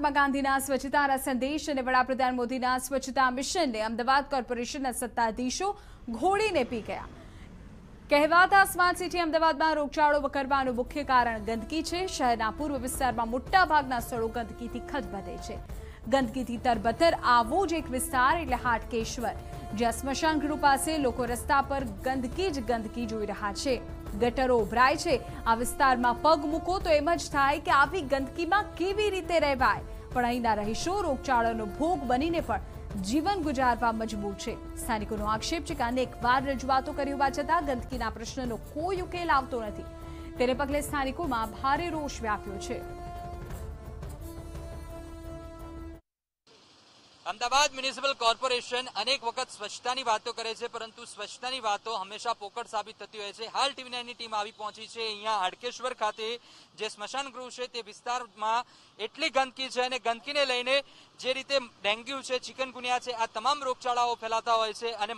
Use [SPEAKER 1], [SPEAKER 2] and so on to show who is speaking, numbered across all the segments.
[SPEAKER 1] મહાત્મા ગાંધીના સ્વચ્છતાના સંદેશ અને વડાપ્રધાન મોદીના સ્વચ્છતા મિશનને અમદાવાદ કોર્પોરેશનના સત્તાધીશો ઘોડીને પી ગયા. કહેવાતા સ્માર્ટ સિટી અમદાવાદમાં રોગચાળો વકરવાનું મુખ્ય કારણ ગંદકી છે. શહેરના પૂર્વ વિસ્તારમાં મોટાભાગના સ્થળો ગંદકીથી ખદબદે છે. ગંદકીથી તરબતર આવો જ એક વિસ્તાર એટલે હાટકેશ્વર. જ્યાં સ્મશાન ગૃહ પાસે લોકો રસ્તા પર ગંદકી જ ગંદકી જોઈ રહ્યા છે. ગટરો ઉભરાય છે. આ વિસ્તારમાં પગ મૂકો તો એમ જ થાય કે આવી ગંદકીમાં કેવી રીતે રહેવાય? પણ અહીંના રહીશો રોગચાળાનો ભોગ બનીને પણ જીવન ગુજારવા મજબૂર છે. સ્થાનિકોનો આક્ષેપ છે કે અનેક વાર રજૂઆતો કરી હોવા છતાં ગંદકીના પ્રશ્નનો કોઈ ઉકેલ આવતો નથી. તેને પગલે સ્થાનિકોમાં ભારે રોષ વ્યાપ્યો છે.
[SPEAKER 2] અમદાવાદ મ્યુનિસિપલ કોર્પોરેશન અનેક વખત સ્વચ્છતાની વાતો કરે છે, પરંતુ સ્વચ્છતાની વાતો હંમેશા પોકળ સાબિત થતી હોય છે. હાલ ટીવી નાઇનની ટીમ આવી પહોંચી છે અહીંયા હાડકેશ્વર ખાતે, જે સ્મશાન ગૃહ છે તે વિસ્તારમાં એટલી ગંદકી છે અને ગંદકીને લઈને જે રીતે ડેન્ગ્યુ છે, ચિકનગુનિયા છે, આ તમામ રોગચાળાઓ ફેલાતા હોય છે અને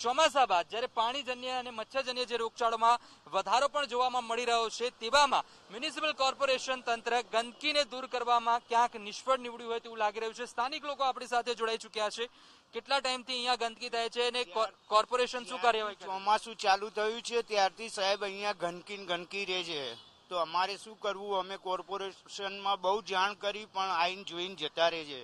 [SPEAKER 2] ચોમાસા બાદ જ્યારે પાણીજન્ય અને મચ્છરજન્ય જે રોગચાળોમાં વધારો પણ જોવામાં મળી રહ્યો છે, તેવામાં મ્યુનિસિપલ કોર્પોરેશન તંત્ર ગંદકીને દૂર કરવામાં ક્યાંક નિષ્ફળ નીવડ્યું હોય તેવું લાગી રહ્યું છે. સ્થાનિક લોકો આપણી સાથે જોડાઈ ચુક્યા છે. કેટલા ટાઈમથી અહીંયા ગંદકી થાય છે અને કોર્પોરેશન શું કાર્યવાહી?
[SPEAKER 3] ચોમાસું ચાલુ થયું છે, ત્યારથી સાહેબ અહીંયા ગંદકી ગંદકી રહે છે. તો અમારે શું કરવું? અમે કોર્પોરેશનમાં બહુ જાણ કરી પણ આઈને જોઈને જતા રહે છે.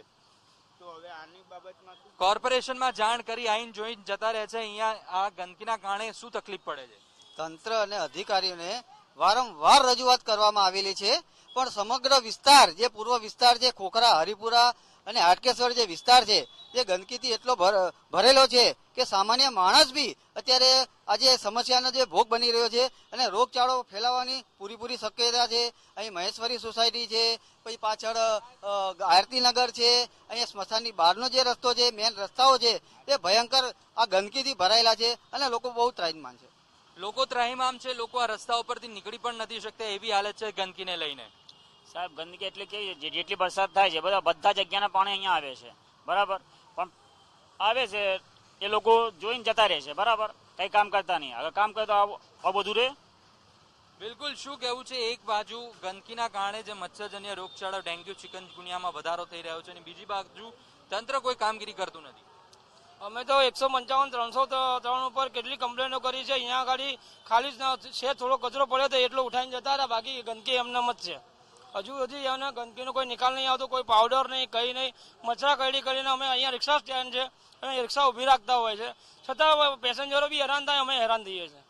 [SPEAKER 2] કોર્પોરેશનમાં જાણ કરી આઈન જોઈ જતા રહે છે. અહીંયા આ ગંદકીના કારણે શું તકલીફ પડે છે?
[SPEAKER 4] તંત્ર અને અધિકારીઓને વારંવાર રજૂઆત કરવામાં આવેલી છે. પણ સમગ્ર વિસ્તાર જે પૂર્વ વિસ્તાર છે ખોખરા હરિપુરા અને હાટકેશ્વર જે વિસ્તાર છે એ ગંદકીથી એટલો ભર- ભરેલો છે કે સામાન્ય માણસ બી અત્યારે આજે સમસ્યાનો જે ભોગ બની રહ્યો છે અને રોગચાળો ફેલાવાની પૂરીપૂરી શક્યતા છે. અહીં મહેશ્વરી સોસાયટી છે, પછી પાછળ આરતીનગર છે, અહીંયા સ્મશાનની બહારનો જે રસ્તો છે, મેન રસ્તાઓ છે એ ભયંકર આ ગંદકીથી ભરાયેલા છે અને લોકો બહુ ત્રાહિમાન છે.
[SPEAKER 2] લોકો ત્રાહિમામ છે, લોકો આ રસ્તા ઉપરથી નીકળી પણ નથી શકતા એવી હાલત છે ગંદકીને લઈને.
[SPEAKER 5] સાહેબ ગંદકી એટલે કેવી છે? જેટલી વરસાદ થાય છે બધા બધા જગ્યાના પાણી અહીંયા આવે છે. બરાબર? પણ આવે છે એ લોકો જોઈને જતા રહે છે. બરાબર? કઈ કામ કરતા નહીં. હવે કામ કરતા આવું આવું બધું રહે?
[SPEAKER 2] બિલકુલ. શું કેવું છે? એક બાજુ ગંદકીના કારણે જે મચ્છરજન્ય રોગચાળો ડેન્ગ્યુ ચિકનગુનિયામાં વધારો થઈ રહ્યો છે અને બીજી બાજુ તંત્ર કોઈ કામગીરી કરતું નથી.
[SPEAKER 6] અમે તો એકસો પંચાવન ત્રણસો ત્રણ ઉપર કેટલી કમ્પ્લેનો કરી છે. અહીંયા આગળ ખાલી જ છે થોડો કચરો પડ્યો તો એટલો ઉઠાઈને જતા હતા. બાકી ગંદકી એમને જ છે. હજુ હજી એને ગંદકીનો કોઈ નિકાલ નહીં આવતો કોઈ પાવડર નહીં કંઈ નહીં. મચરા કરડી કરીને અમે અહીંયા રિક્ષા સ્ટેન્ડ છે અને રિક્ષા ઊભી રાખતા હોય છે. છતાં પેસેન્જરો બી હેરાન થાય અમે હેરાન થઈએ છીએ.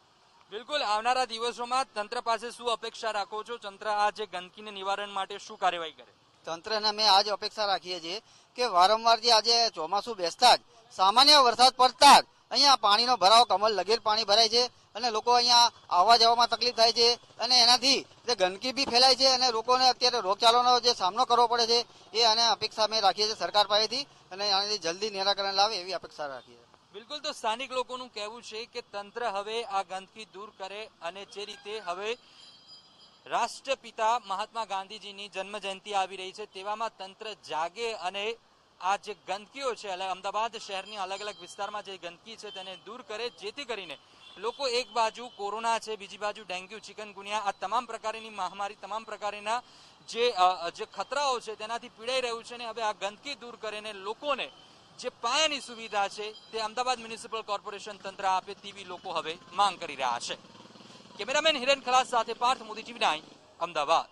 [SPEAKER 2] બિલકુલ આવનારા દિવસોમાં તંત્ર પાસે શું અપેક્ષા રાખો છો? તંત્ર આ જે ગંદકીને નિવારણ માટે શું કાર્યવાહી કરે?
[SPEAKER 4] તંત્રને અમે આજ અપેક્ષા રાખીએ છીએ કે વારંવાર જે આજે ચોમાસું બેસતા જ સામાન્ય વરસાદ પડતા જ અહીંયા પાણીનો ભરાવ કમલ લગેર પાણી ભરાય છે. અને લોકો અહીંયા આવવા જવામાં તકલીફ થાય છે. અને એનાથી જે ગંદકી બી ફેલાય છે અને લોકોને અત્યારે રોગચાળાનો જે સામનો કરવો પડે છે, એ અને અપેક્ષા અમે રાખીએ છીએ સરકાર પાસેથી અને આનાથી જલ્દી નિરાકરણ લાવે એવી અપેક્ષા રાખીએ
[SPEAKER 2] બિલકુલ, તો સ્થાનિક લોકોનું કહેવું છે કે તંત્ર હવે આ ગંદકી દૂર કરે અને જે રીતે હવે રાષ્ટ્રપિતા મહાત્મા ગાંધીજીની જન્મ જયંતિ આવી રહી છે, તેવામાં તંત્ર જાગે અને આ જે ગંદકીઓ છે અમદાવાદ શહેરની અલગ અલગ વિસ્તારમાં જે ગંદકી છે તેને દૂર કરે, જેથી કરીને લોકો એક બાજુ કોરોના છે, બીજી બાજુ ડેન્ગ્યુ ચિકનગુનિયા આ તમામ પ્રકારની મહામારી, તમામ પ્રકારના જે જે ખતરાઓ છે તેનાથી પીડાઈ રહ્યું છે અને હવે આ ગંદકી દૂર કરીને લોકોને જે પાયાની સુવિધા છે તે અમદાવાદ મ્યુનિસિપલ કોર્પોરેશન તંત્ર આપે તેવી લોકો હવે માંગ કરી રહ્યા છે. કેમેરામેન હિરેન ખલાસ સાથે પાર્થ, મોદી ટીવી નાઇન, અમદાવાદ.